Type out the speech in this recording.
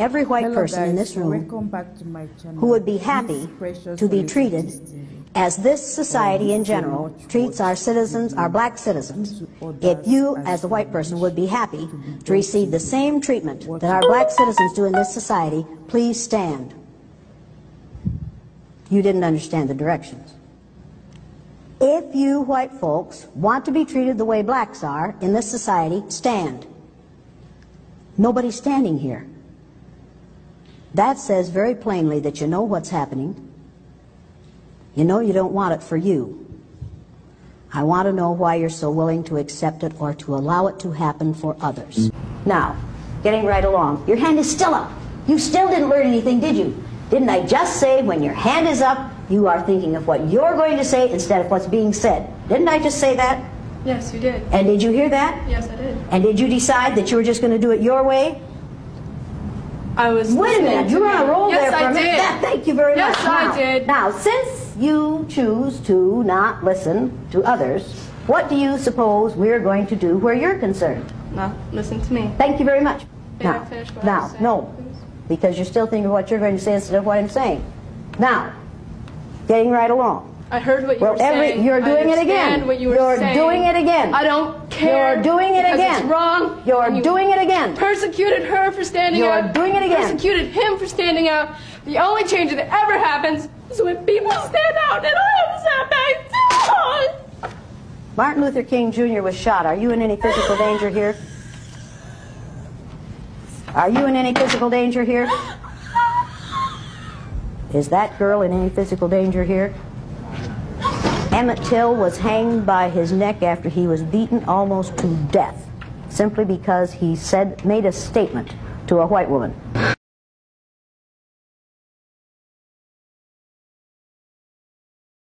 every white Hello person in this room to my who would be happy to be treated as this society in Thank you so general treats our citizens, our black citizens. If you, as a white person, would be happy to receive the same treatment that our black citizens do in this society, please stand. You didn't understand the directions. If you white folks want to be treated the way blacks are in this society, stand. Nobody's standing here. That says very plainly that you know what's happening. You know you don't want it for you. I want to know why you're so willing to accept it or to allow it to happen for others. Now, getting right along. Your hand is still up. You still didn't learn anything, did you? Didn't I just say when your hand is up, you are thinking of what you're going to say instead of what's being said? Didn't I just say that? Yes, you did. And did you hear that? Yes, I did. And did you decide that you were just going to do it your way? I was. Wait a minute, you were on a roll yes, there for I a minute. Did. Thank you very Yes, much. I Now- did. Now, since you choose to not listen to others, what do you suppose we're going to do where you're concerned? No, listen to me. Thank you very much. May now, I now, saying, no, please? because you're still thinking of what you're going to say instead of what I'm saying. Now, getting right along. I heard what you Well, were every- saying. you're I doing it again. What you were You're saying. doing it again. I don't care. You're doing it again. It's wrong. You're you doing it again. Persecuted her for standing You're out. doing it again. Persecuted him for standing out. The only change that ever happens is when people stand out, and I am stand back. Martin Luther King Jr. was shot. Are you in any physical danger here? Are you in any physical danger here? Is that girl in any physical danger here? Emmett Till was hanged by his neck after he was beaten almost to death simply because he said made a statement to a white woman.